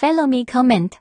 Follow me comment.